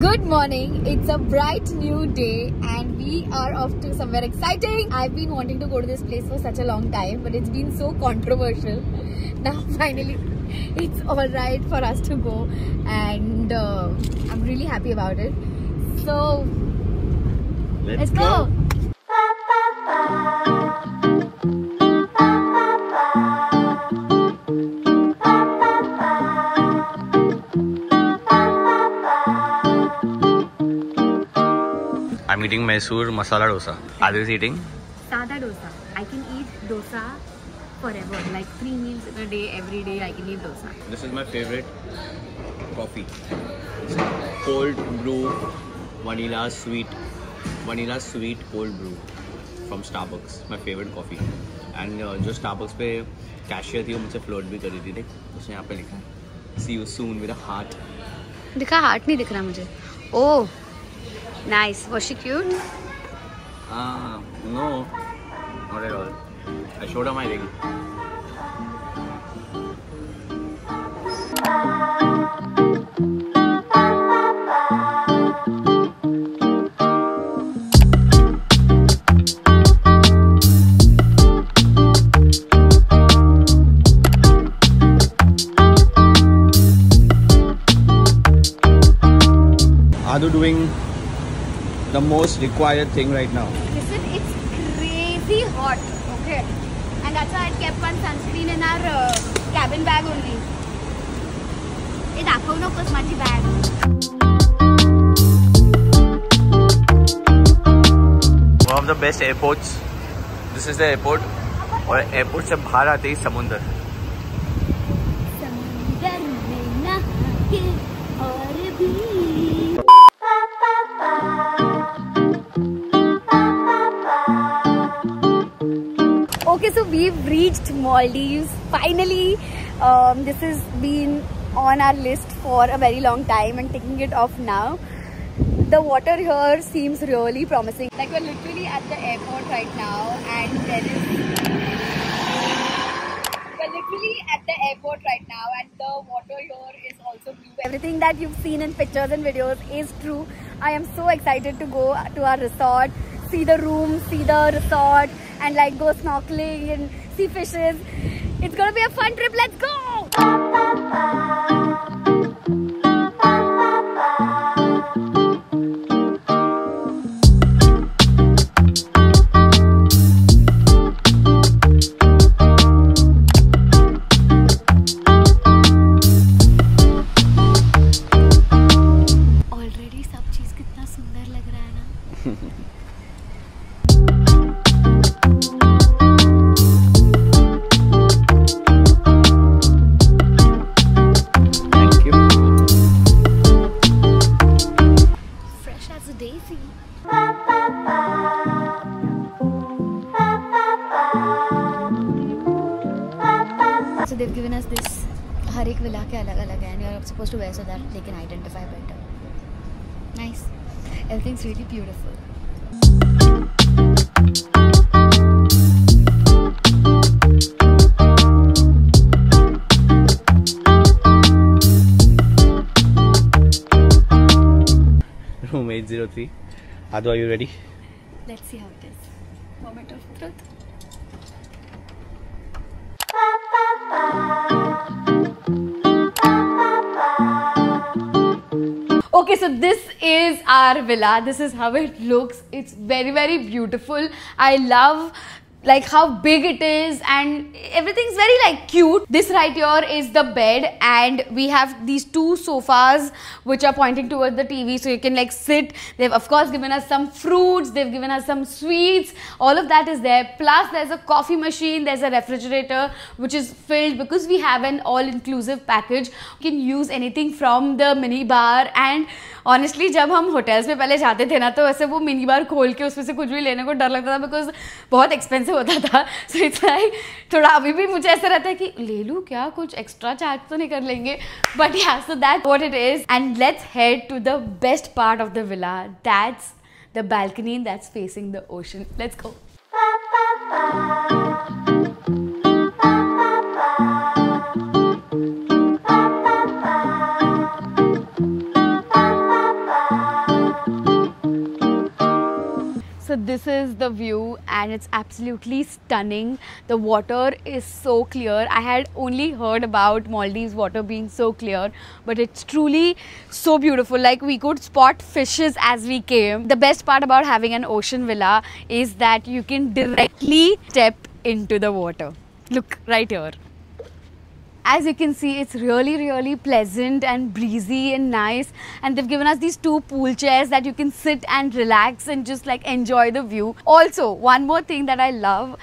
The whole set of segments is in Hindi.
Good morning. It's a bright new day and we are off to somewhere exciting. I've been wanting to go to this place for such a long time but it's been so controversial. Now finally it's alright for us to go and uh, I'm really happy about it. So let's, go. I'm eating Mysore masala dosa. Adil is eating Sada dosa. I can eat dosa forever. Like three meals in a day, every day I can eat dosa. This is my favorite coffee. It's cold brew, vanilla sweet, vanilla sweet cold brew from Starbucks. My favorite coffee. And uh, जो Starbucks पे कैशियर थी वो मुझसे फ्लोट भी करी थी देख उसने यहाँ पे लिखा है see you soon with a heart दिखा हार्ट नहीं दिख रहा मुझे oh Nice. Was she cute? Uh, no, not at all. I showed her my ring. Thank you. most required thing right now. Listen, it's crazy hot, okay? And that's why I kept one sunscreen in our uh, cabin bag only. हे दाखवू नकोस माझी bag one of the best airports. This is the airport. और एयरपोर्ट से बाहर आते ही समुंदर समुंदर we've reached Maldives. Finally, um, this has been on our list for a very long time and taking it off now. The water here seems really promising. Like we're literally at the airport right now and there is we're literally at the airport right now and the water here is also blue. Everything that you've seen in pictures and videos is true. I am so excited to go to our resort, see the room, see the resort and like go snorkeling and see fishes. It's gonna be a fun trip. Let's go! Everything's really beautiful. Room 803. Adu, are you ready? Let's see how it is. Moment of truth. Okay, so this is our villa. This is how it looks. It's very, very beautiful. I love like how big it is and everything's very like cute this right here is the bed and we have these two sofas which are pointing towards the tv so you can like sit they've of course given us some fruits they've given us some sweets all of that is there plus there's a coffee machine there's a refrigerator which is filled because we have an all inclusive package you can use anything from the mini bar and honestly जब हम होटल्स में पहले जाते थे ना तो वैसे वो मिनी बार खोल के उसमें से कुछ भी लेने को डर लगता था बिकॉज बहुत एक्सपेंसिव होता था सो इट्स लाइक थोड़ा अभी भी मुझे ऐसा रहता है कि ले लूँ क्या, कुछ एक्स्ट्रा चार्ज तो नहीं कर लेंगे। But yeah so that what it is and let's head to the best part of the villa that's the balcony that's facing the ocean let's go. This is the view and it's absolutely stunning. The water is so clear. I had only heard about Maldives water being so clear, but it's truly so beautiful. Like we could spot fishes as we came. The best part about having an ocean villa is that you can directly step into the water. Look right here as you can see it's really really pleasant and breezy and nice and they've given us these two pool chairs that you can sit and relax and just like enjoy the view also one more thing that i love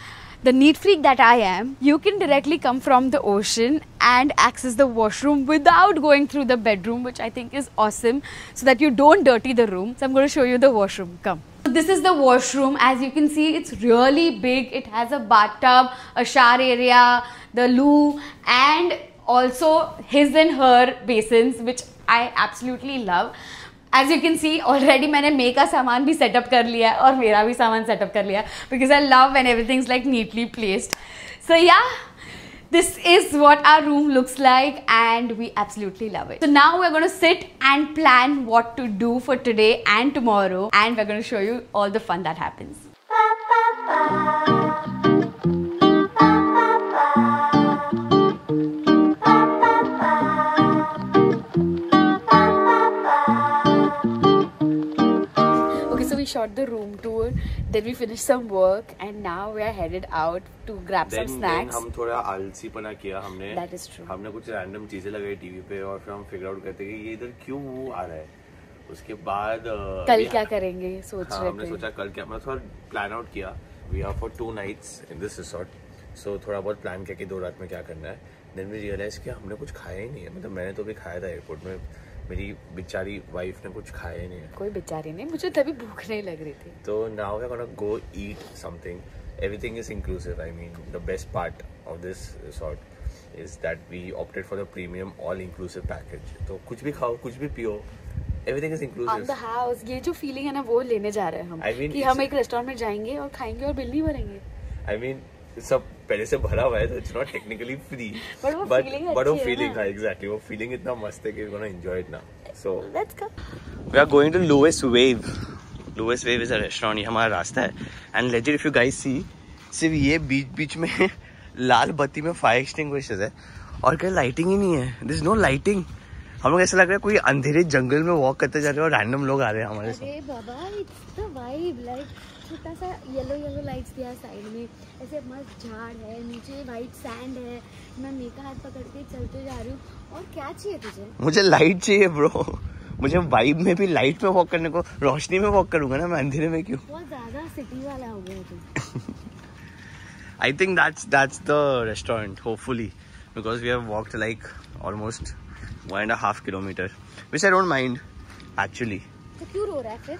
the neat freak that I am, you can directly come from the ocean and access the washroom without going through the bedroom, which I think is awesome, so that you don't dirty the room. So I'm going to show you the washroom. Come. So This is the washroom. As you can see, it's really big. It has a bathtub, a shower area, the loo, and also his and her basins, which I absolutely love. As you can see already मैंने मे का सामान भी सेटअप कर लिया है और मेरा भी सामान सेटअप कर लिया है because I love van everything is like neatly placed so yeah this is what our room looks like and we absolutely love it. So now we're going to sit and plan what to do for today and tomorrow and we're going to show you all the fun that happens. Then we finished some work and now we are headed out to grab then, some snacks. Then हम थोड़ा आलसी पना किया हमने। That is true. हमने कुछ रैंडम चीज़ें लगाई टीवी पे और फिर हम फिगर आउट करते कि ये इधर क्यों आ रहा है। उसके बाद कल क्या करेंगे? सोच हाँ, रहे हमने सोचा कल क्या मतलब थोड़ा प्लान आउट किया। We are for two nights in this resort so थोड़ा बहुत प्लान किया कि दो रात में क्या करना है। देन वी रियलाइज़ कि हमने कुछ खाया ही नहीं है। मतलब मैंने तो भी खाया था एयरपोर्ट में। मेरी बेचारी वाइफ ने कुछ खाया नहीं कोई बेचारी नहीं मुझे तभी भूख नहीं लग रही थी। तो now we gonna go eat something everything is inclusive I mean the best part of this resort is that we opted for the premium all inclusive package तो कुछ भी खाओ कुछ भी पियो everything is inclusive on the house ये जो फीलिंग है ना वो लेने जा रहे हैं हम I mean, कि हम एक रेस्टोरेंट में जाएँगे और खाएँगे और बिल भी भरेंगे। आई मीन सब पहले से भरा हुआ है तो it's not technically free but but वो फीलिंग है एग्जैक्टली वो फीलिंग इतना मस्त है कि we gonna enjoy it now so let's go we are going to lowest wave lowest wave is a restaurant ये हमारा रास्ता है. And legend if you guys see सिर्फ़ ये बीच बीच में लाल बत्ती में फायर एक्सटिंग्विशर्स है. और कहीं लाइटिंग ही नहीं है? दिस नो लाइटिंग हम लोग ऐसा लग रहा है कोई अंधेरे जंगल में वॉक करते जा रहे हैं और रैंडम लोग आ रहे हैं हमारे साथ. द छोटा सा येलो येलो लाइट्स दिया साइड में। ऐसे मस्त झाड़ है नीचे वाइट सैंड है। मैं मेका हाथ पकड़ के चलते जा रही हूँ। और क्या चाहिए तुझे? मुझे लाइट चाहिए ब्रो मुझे वाइब में भी लाइट में वॉक करने को रोशनी में वॉक करूँगा ना मैं अंधेरे में क्यों? बहुत ज़्यादा सिटी वाला हो गया तू। I think that's that's the restaurant hopefully. Because we have walked like almost one and a half kilometer which I don't mind actually. तो क्यों रो रहा है फिर?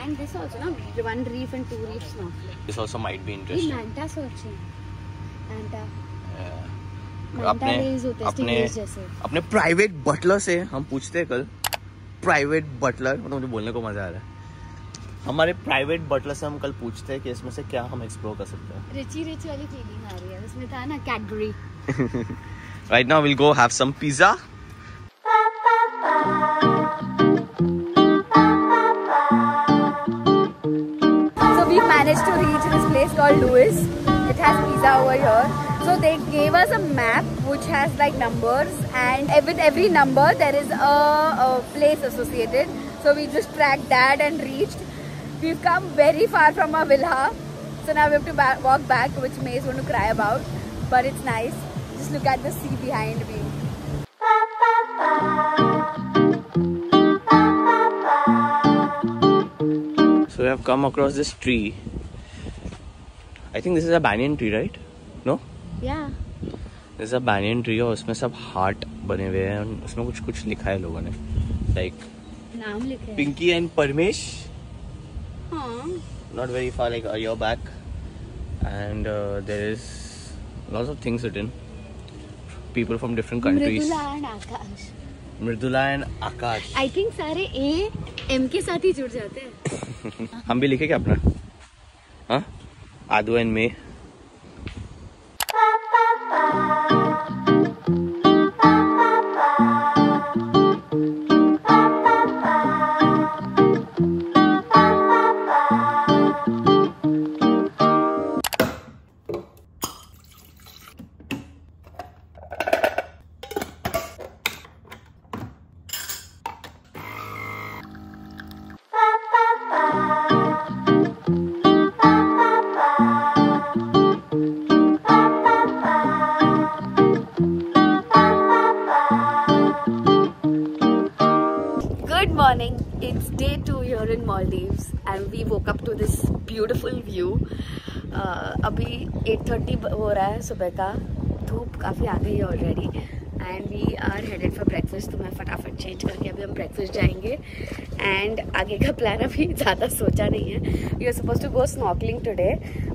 And this also, no? One reef and two reef snorkeling. This also might be interesting. ये manta searching. Manta. अपने अपने अपने प्राइवेट बटलर से हम पूछते हैं कल प्राइवेट बटलर मतलब मुझे बोलने को मज़ा आ रहा है हमारे प्राइवेट बटलर से हम कल पूछते हैं कि इसमें से क्या हम एक्सप्लोर कर सकते हैं रिची रिच वाली फीलिंग आ रही है उसमें था ना Cadbury right now will go have some pizza to reach this place called Lewis. It has pizza over here. So they gave us a map which has like numbers and with every number there is a, a place associated. So we just tracked that and reached. We've come very far from our villa. So now we have to back, walk back which May is going to cry about. But it's nice. Just look at the sea behind me. So we have come across this tree I think this is a banyan tree right no yeah this a banyan tree और उसमें सब हार्ट बने हुए हैं उसमें कुछ कुछ लिखा है लोगों ने। लाइक नाम लिखे Pinky and Paramesh very far, like a year back, and uh, there is lots of things written. People from different countries. Mridula and Akash. Mridula and Akash. I think सारे ए एम के साथ ही जुड़ जाते हैं। हम भी लिखे क्या अपना? हाँ? आदू एंड मे सुबह का धूप काफ़ी आ गई है already and we are headed for breakfast तो मैं फटाफट चेंज करके अभी हम ब्रेकफास्ट जाएँगे एंड आगे का प्लान अभी ज़्यादा सोचा नहीं है। We are suppose to go snorkelling today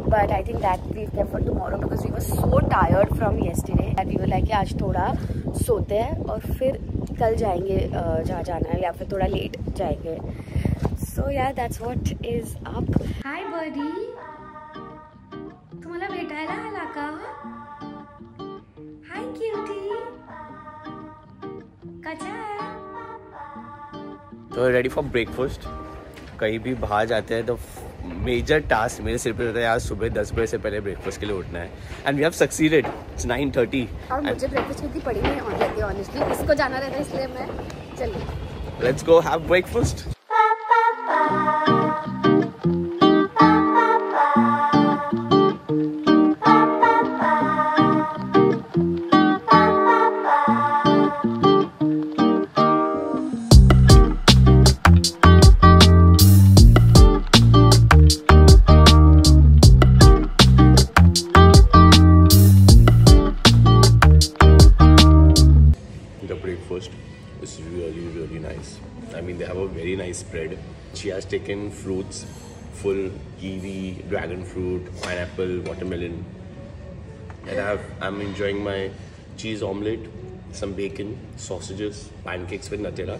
but I think that we care for tomorrow because we were so tired from yesterday and we were like आज थोड़ा सोते हैं और फिर कल जाएँगे जहाँ जाना है, या फिर थोड़ा लेट जाएँगे। So yeah that's what is up hi buddy तुम्हाला भेटायला आला का तो रेडी फॉर ब्रेकफास्ट कहीं भी बाहर जाते हैं तो मेजर टास्क मेरे सिर पे रहता है आज सुबह दस बजे से पहले ब्रेकफास्ट के लिए उठना है। And we have succeeded it's nine thirty और मुझे ब्रेकफास्ट की पड़ी नहीं ऑन रहती है ऑनेस्टली इसको जाना रहता है इसलिए मैं चलिए। Let's go have breakfast dragon fruit, pineapple, watermelon. And I've, I'm enjoying my cheese omelette, some bacon, sausages, pancakes with Nutella,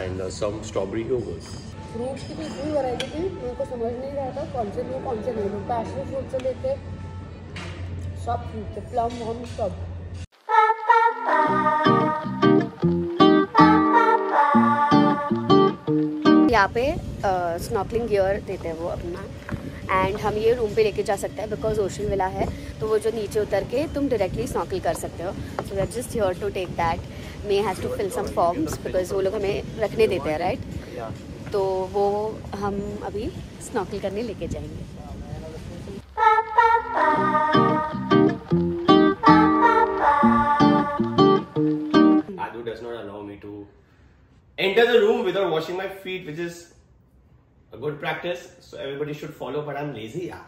and uh, some strawberry yogurt. Fruits की भी इतनी वैरायटी थी मेरे को समझ नहीं रहा था कौन से लूँ कौन से नहीं लूँ पैशन फ्रूट से लेके सब फ्रूट थे प्लम वम सब यहाँ पे स्नॉकलिंग गियर देते हैं वो अपना एंड हम ये रूम पे लेके जा सकते हैं बिकॉज़ ओशन विला है तो वो जो नीचे उतर के तुम डायरेक्टली स्नॉकल कर सकते हो। So that just here to take that may has to fill some forms because वो लोग हमें रखने देते हैं राइट तो वो हम अभी स्नॉकल करने लेके जाएँगे। Enter the room without washing my feet, which is a good practice. So everybody should follow, but I'm lazy. Yeah.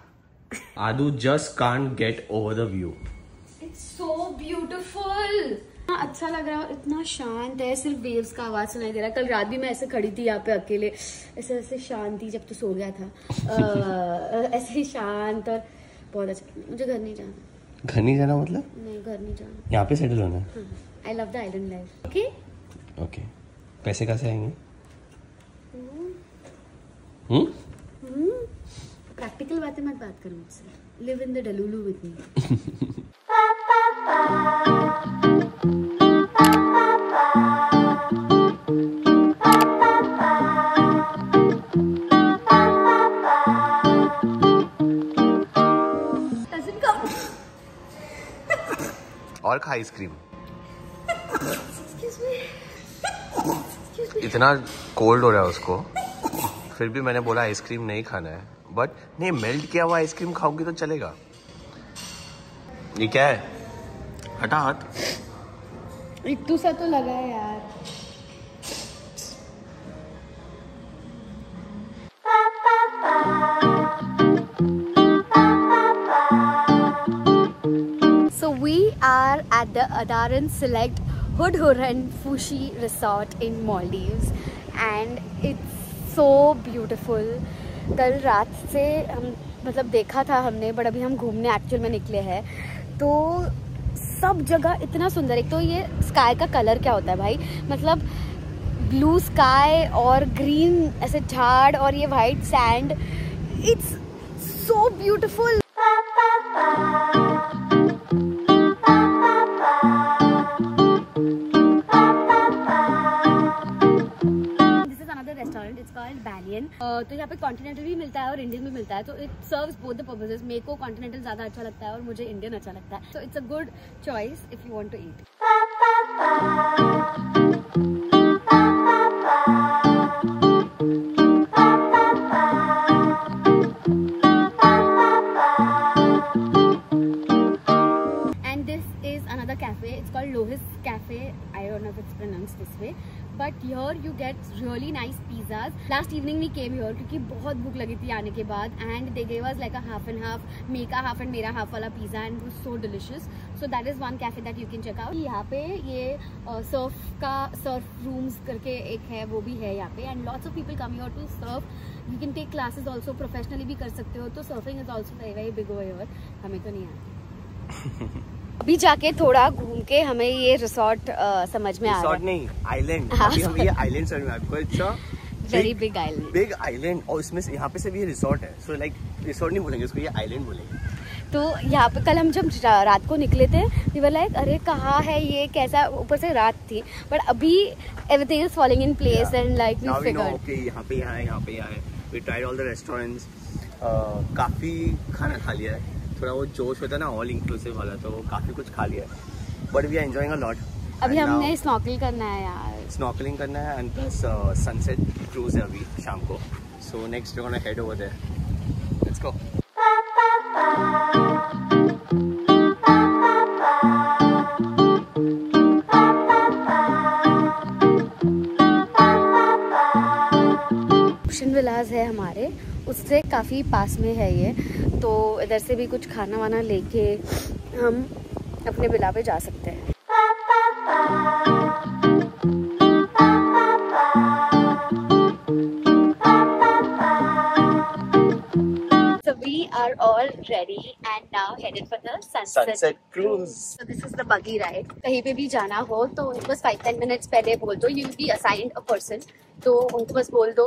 Adu just can't get over the view. It's so beautiful अच्छा लग रहा है इतना शांत है। सिर्फ़ वेव्स का आवाज़ सुनाई दे रहा है। कल रात भी मैं ऐसे खड़ी थी यहाँ पे अकेले। ऐसे ऐसे शांति जब तू सो गया था। अ, ऐसे ही शांत और बहुत अच्छा। मुझे घर नहीं जाना। घर नहीं जाना मतलब? नहीं घर नहीं जाना। यहाँ पे सेटल होना है। I love the island life okay okay पैसे कैसे आएँगे? प्रैक्टिकल बातें मत बात करो मुझसे। Live in the delulu with me और खा आइसक्रीम. इतना कोल्ड हो रहा है उसको। फिर भी मैंने बोला आइसक्रीम नहीं खाना है बट नहीं मेल्ट किया हुआ आइसक्रीम खाओगी तो चलेगा ये क्या है हटा हाथ इट्टू सा तो लगा है यार are at the Adaran Select Hudhuran Fushi Resort in Maldives and it's so beautiful कल रात से हम मतलब देखा था हमने बट अभी हम घूमने एक्चुअल में निकले हैं। तो सब जगह इतना सुंदर, एक तो ये स्काई का कलर क्या होता है भाई? मतलब ब्लू स्काई और ग्रीन ऐसे झाड़ और ये white sand it's so beautiful तो यहाँ पे कॉन्टिनेंटल भी मिलता है और इंडियन भी मिलता है तो it serve both the purposes मेरे को कॉन्टिनेंटल ज़्यादा अच्छा लगता है और मुझे इंडियन अच्छा लगता है. So it's a good choice if you want to eat Cafe I don't know if it's pronounced this way but here you get really nice pizzas last evening we came here क्योंकि बहुत भूख लगी थी आने के बाद and they gave us like a half and half मेका half and मेरा half वाला and it was so delicious so that is one cafe that you can check out यहाँ पे ये सर्फ uh, का सर्फ रूम्स करके एक है वो भी है यहाँ पे and lots of people come here to surf you can take classes also professionally भी कर सकते हो तो is also very very big over here हमें तो नहीं आता अभी जाके थोड़ा घूम के हमें ये रिसोर्ट समझ में आ रहा रिसोर्ट नहीं आइलैंड हाँ, अभी हम ये आइलैंड समझ में आपको very big island big island और इसमें यहाँ पे से भी ये रिसोर्ट है। सो लाइक रिसोर्ट नहीं बोलेंगे इसको ये आइलैंड बोलेंगे। तो यहाँ पे कल हम जब रात को निकले थे वी वर लाइक अरे कहाँ है ये? कैसा? ऊपर से रात थी। बट अभी everything is following in place and like we figured okay, यहाँ पे यहाँ है यहाँ पे यहाँ है। We tried all the restaurants काफ़ी खाना खा लिया है। थोड़ा वो जोश होता है ना ऑल इंक्लूसिव वाला तो काफ़ी कुछ खा लिया है। But we are enjoying a lot अभी हमने स्नॉकल करना है यार। स्नॉकलिंग करना है एंड प्लस सनसेट क्रूज है अभी शाम को। So next we gonna head over there काफ़ी पास में है ये। तो इधर से भी कुछ खाना वाना लेके हम अपने विला पे जा सकते हैं। Are all ready and now headed for the sunset. Sunset cruise So this is the buggy ride. कहीं पे भी जाना हो तो बस फाइव टेन मिनट्स पहले बोल दो। You be assigned a person तो उनको बस बोल दो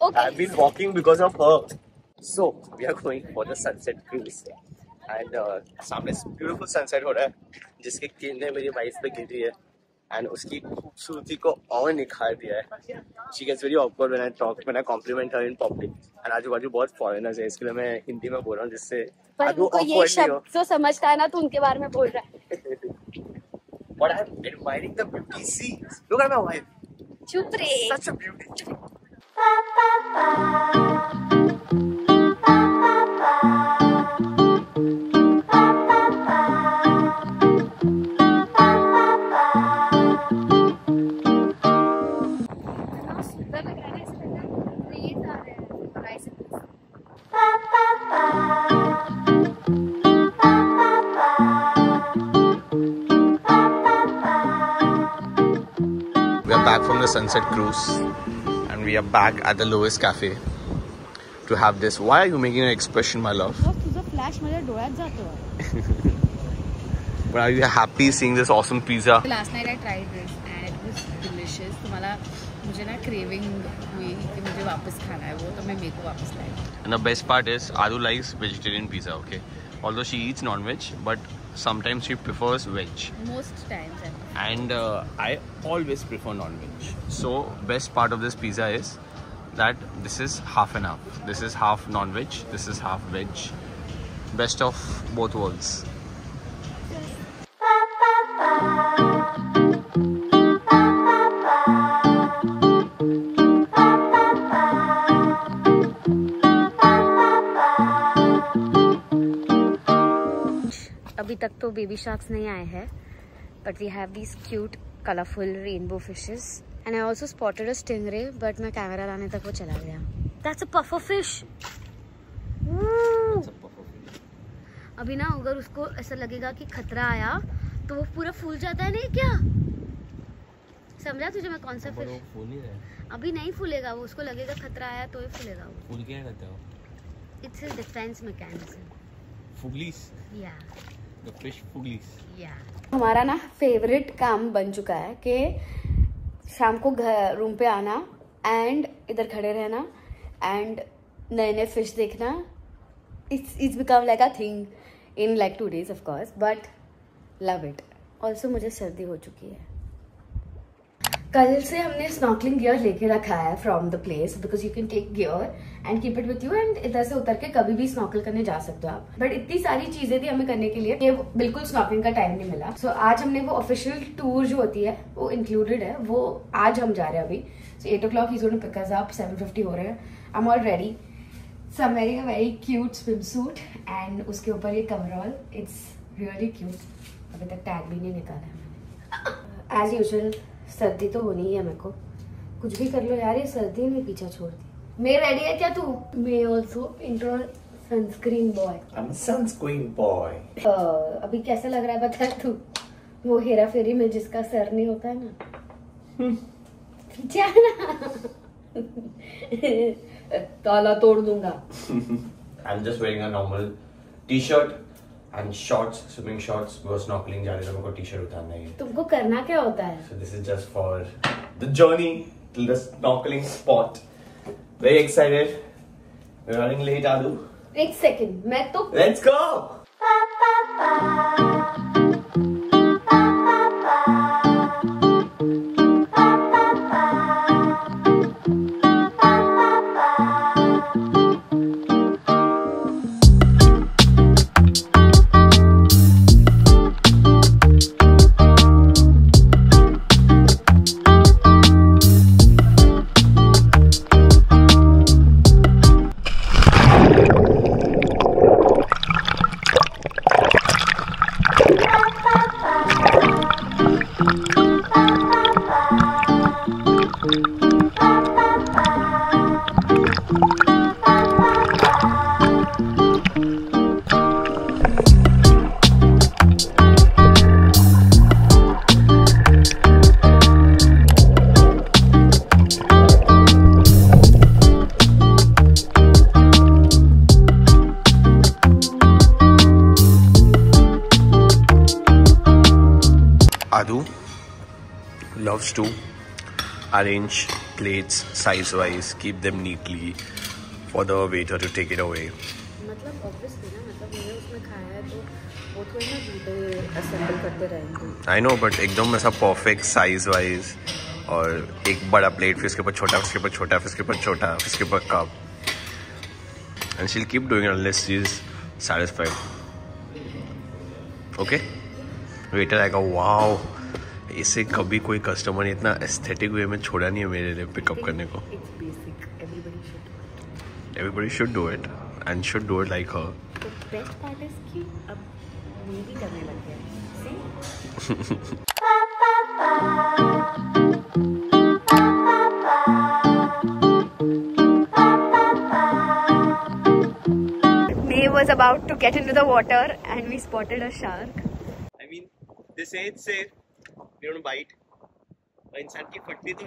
okay I've been walking because of her so we are going for the sunset cruise and uh, सामने beautiful sunset हो रहा है जिसकी किरणें मेरी वाइफ पे गिर रही है एंड उसकी खूबसूरती को और निखार दिया है she gets very awkward when I talk when I compliment her in public and आजू बाजू बहुत foreigners है इसके लिए मैं हिंदी में बोल रहा हूँ जिससे पर ये हो शब्द तो समझता है ना तो उनके बारे में बोल रहा है But I'm admiring the beauty. See, look at my wife. चुप रे Such a beauty. We are back from the sunset cruise we are back at the lowest cafe to have this. Why are you making an expression, my love? बघ, तुझं फ्लॅश माझ्या डोळ्यात जातो But are you happy seeing this awesome pizza? Last night I tried this and it was delicious तो मला मुझे ना क्रेविंग हुई कि मुझे वापस खाना है वो तो मैं मेरे को वापस लाई And the best part is, Adu likes vegetarian pizza, okay? Although she eats non-veg, but sometimes she prefers veg. Most times and uh, i always prefer non-veg. So best part of this pizza is that this is half and half this is half non-veg. This is half veg. Best of both worlds. तक तो बेबी शार्क्स नहीं आए हैं but we have these cute colourful rainbow fishes and I also spotted a stingray but मैं कैमरा लाने तक वो चला गया। दैट्स अ पफर फ़िश अभी ना अगर उसको ऐसा लगेगा कि खतरा आया तो वो पूरा फूल जाता है नहीं क्या? समझा तुझे मैं कौन सा फ़िश फूल नहीं रहा अभी नहीं फूलेगा वो उसको लगेगा खतरा आया तो ही फूलेगा वो। फूल क्या करते हो इट्स डिफेंस मैकेनिज्म फुगलीस या द फ़िश या हमारा ना फेवरेट काम बन चुका है कि शाम को घर रूम पे आना एंड इधर खड़े रहना एंड नए नए फ़िश देखना। It's it's become like a thing in like two days of course but love it also मुझे सर्दी हो चुकी है। कल से हमने स्नॉकलिंग गियर लेके रखा है from the place because you can take gear and keep it with you and इधर से उतर के कभी भी स्नॉकल करने जा सकते हो आप। बट इतनी सारी चीज़ें थी हमें करने के लिए ये बिल्कुल स्नॉकलिंग का टाइम नहीं मिला। सो so, आज हमने वो ऑफिशियल टूर जो होती है वो इंक्लूडेड है। वो आज हम जा रहे हैं अभी। So eight o'clock is pick us up seven fifty हो रहे हैं। I am all ready so I very cute swim suit and उसके ऊपर ये कमरॉल इट्स रियली क्यूट अभी तक टैग भी नहीं निकाला है एज यूजल सर्दी तो होनी ही है मेरे को। कुछ भी कर लो यार ये सर्दी ने पीछा छोड़ दी। मैं रेडी है क्या तू? मैं also intro sunscreen boy sunscreen boy. अभी कैसा लग रहा है बता तू? वो हेरा फेरी में जिसका सर नहीं होता है ना। जाना ताला तोड़ दूँगा। I'm just wearing a normal t-shirt. And shorts, swimming shorts. वो snorkeling जा रहे थे मेरे को t-shirt उतारना है तुमको करना क्या होता है So this is just for the journey till the snorkeling spot. Very excited. We're running late, Adu. एक सेकंड मैं तो Let's go! Adu loves to arrange plates size wise, keep them neatly for the waiter to take it away. मतलब ऑब्वियसली ना मतलब मैंने उसमें खाया है तो वो थोड़ी ना चीज़ें असेंबल करते रहेंगे। आई नो बट एकदम ऐसा परफेक्ट साइज़ वाइज और एक बड़ा प्लेट फिर उसके ऊपर छोटा उसके ऊपर छोटा फिर उसके ऊपर छोटा फिर उसके ऊपर cup and she'll keep doing unless she is satisfied okay waiter आएगा वाओ इसे कभी कोई कस्टमर ने इतना एस्थेटिक वे में छोड़ा नहीं है मेरे लिए पिकअप करने को। Everybody should everybody should do it and should do it like her best part is कि अब ये भी करने लग गया सी was about to get into the water and we spotted a shark. I mean, they say it's safe. Don't bite. और इंसान की फटती तो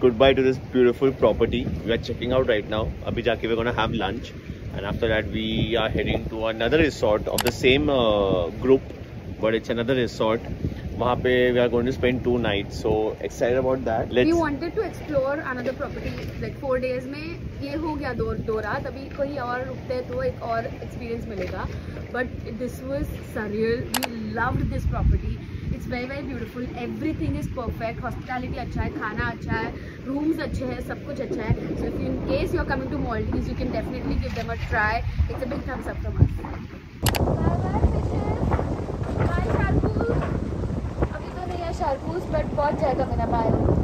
goodbye to this beautiful property. We are checking out right now. Abhi jaake we're gonna have lunch, and after that we are heading to another resort of the same uh, group, but it's another resort. वहाँ पे we are going to spend two nights. So excited about that. Let's. We wanted to explore another property like four days में ये हो गया दो दो रात अभी कहीं और रुकते हैं तो एक और experience मिलेगा but this was surreal we loved this property it's very very beautiful everything is perfect hospitality अच्छा है, खाना अच्छा है रूम्स अच्छे हैं, सब कुछ अच्छा है. So if in case you are coming to Maldives you can definitely give them a try it's a big thumbs up from us शारपूस but बहुत ज़्यादा मेरा बाय